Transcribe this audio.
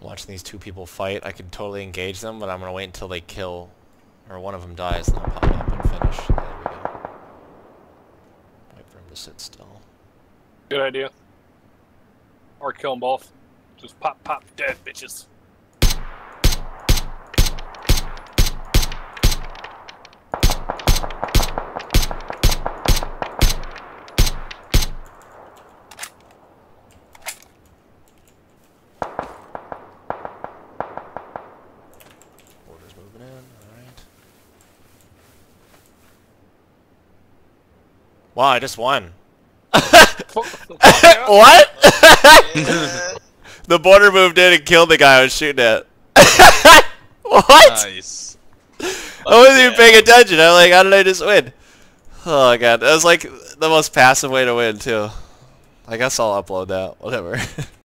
watching these two people fight. I could totally engage them, but I'm gonna wait until they kill, or one of them dies, and I'll pop up and finish. There we go. Wait for him to sit still. Good idea. Or kill them both. Just pop, pop, dead bitches. Wow, I just won. Fuck the fuck out. what? The border moved in and killed the guy I was shooting at. what? nice. I wasn't even paying attention. I'm like, how did I just win? Oh god, that was like the most passive way to win too. I guess I'll upload that. Whatever.